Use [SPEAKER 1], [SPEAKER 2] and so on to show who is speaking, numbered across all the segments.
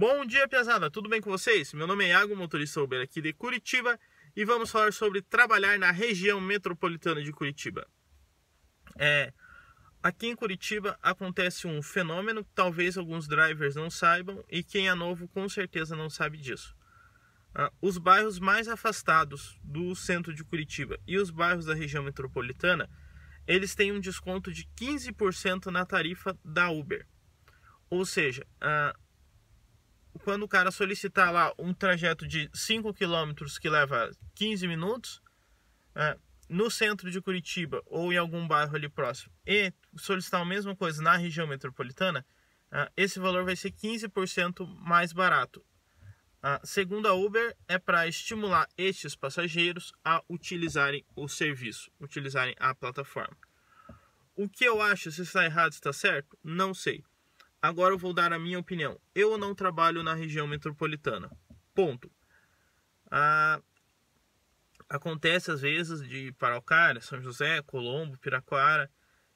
[SPEAKER 1] Bom dia, pesada. Tudo bem com vocês? Meu nome é Iago, motorista Uber aqui de Curitiba e vamos falar sobre trabalhar na região metropolitana de Curitiba. É, aqui em Curitiba acontece um fenômeno que talvez alguns drivers não saibam e quem é novo com certeza não sabe disso. Ah, os bairros mais afastados do centro de Curitiba e os bairros da região metropolitana, eles têm um desconto de 15% na tarifa da Uber. Ou seja, ah, quando o cara solicitar lá um trajeto de 5 km que leva 15 minutos, é, no centro de Curitiba ou em algum bairro ali próximo, e solicitar a mesma coisa na região metropolitana, é, esse valor vai ser 15% mais barato. Uh, segundo a Uber, é para estimular estes passageiros a utilizarem o serviço, utilizarem a plataforma. O que eu acho, se está errado, está certo? Não sei. Agora eu vou dar a minha opinião. Eu não trabalho na região metropolitana. Ponto. Ah, acontece às vezes de Paraucária, São José, Colombo, Piraquara,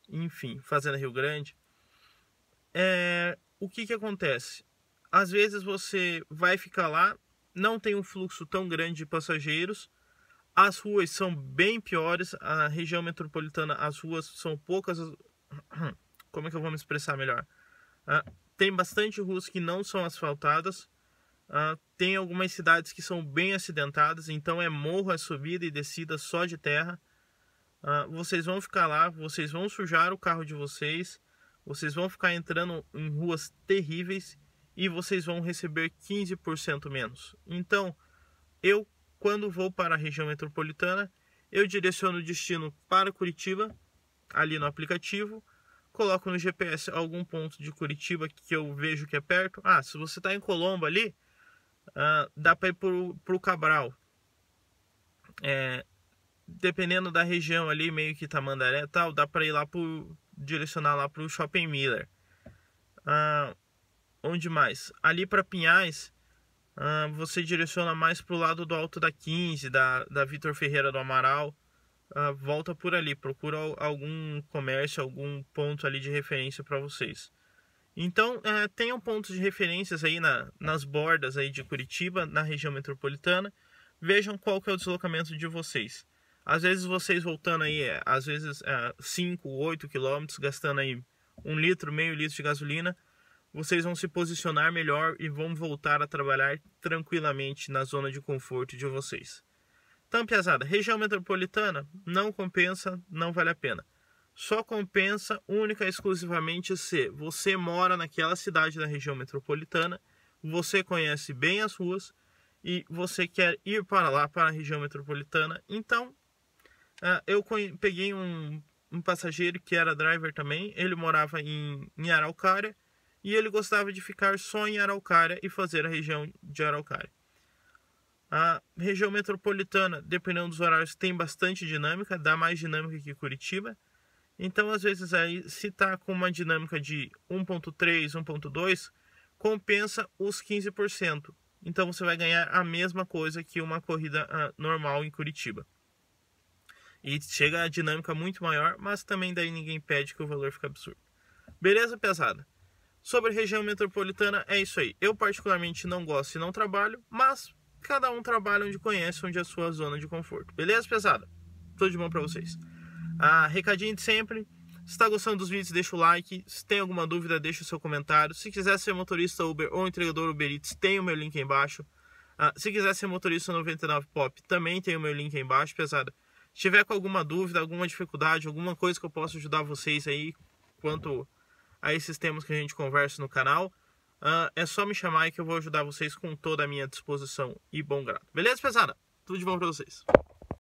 [SPEAKER 1] enfim, Fazenda Rio Grande. É, o que, que acontece? Às vezes você vai ficar lá, não tem um fluxo tão grande de passageiros, as ruas são bem piores, a região metropolitana, as ruas são poucas. Como é que eu vou me expressar melhor? Uh, tem bastante ruas que não são asfaltadas. Uh, tem algumas cidades que são bem acidentadas, então é morro, é subida e descida só de terra. Uh, vocês vão ficar lá, vocês vão sujar o carro de vocês, vocês vão ficar entrando em ruas terríveis e vocês vão receber 15% menos. Então, eu, quando vou para a região metropolitana, eu direciono o destino para Curitiba, ali no aplicativo, coloco no GPS algum ponto de Curitiba que eu vejo que é perto. Ah, se você está em Colombo ali, uh, dá para ir para o Cabral. É, dependendo da região ali, meio que Tamandaré e tal, dá para ir lá pro, direcionar lá para o Shopping Miller. Uh, onde mais? Ali para Pinhais, uh, você direciona mais para o lado do Alto da 15, da, da Vitor Ferreira do Amaral uh, volta por ali, procura algum comércio, algum ponto ali de referência para vocês. Então, uh, tenham pontos de referências aí na, nas bordas aí de Curitiba, na região metropolitana. Vejam qual que é o deslocamento de vocês. Às vezes vocês voltando aí, é, às vezes 5, uh, 8 quilômetros, gastando aí um litro, meio litro de gasolina, vocês vão se posicionar melhor e vão voltar a trabalhar tranquilamente na zona de conforto de vocês. Então, pesada, região metropolitana não compensa, não vale a pena. Só compensa única e exclusivamente se você mora naquela cidade da região metropolitana, você conhece bem as ruas e você quer ir para lá, para a região metropolitana. Então, ah, eu peguei um, um passageiro que era driver também, ele morava em, em Araucária e ele gostava de ficar só em Araucária e fazer a região de Araucária. A região metropolitana, dependendo dos horários, tem bastante dinâmica, dá mais dinâmica que Curitiba. Então, às vezes, aí, se está com uma dinâmica de 1.3, 1.2, compensa os 15%. Então, você vai ganhar a mesma coisa que uma corrida uh, normal em Curitiba. E chega a dinâmica muito maior, mas também daí ninguém pede que o valor fique absurdo. Beleza, pesada? Sobre região metropolitana, é isso aí. Eu particularmente não gosto e não trabalho, mas cada um trabalha onde conhece, onde é a sua zona de conforto. Beleza, pesada? Tudo de bom para vocês. Ah, recadinho de sempre. Se está gostando dos vídeos, deixa o like. Se tem alguma dúvida, deixa o seu comentário. Se quiser ser motorista Uber ou entregador Uber Eats, tem o meu link aí embaixo. Ah, se quiser ser motorista 99 Pop, também tem o meu link aí embaixo, pesada. Se tiver com alguma dúvida, alguma dificuldade, alguma coisa que eu possa ajudar vocês aí quanto a esses temas que a gente conversa no canal, Uh, é só me chamar que eu vou ajudar vocês com toda a minha disposição e bom grado. Beleza, pesada? Tudo de bom pra vocês.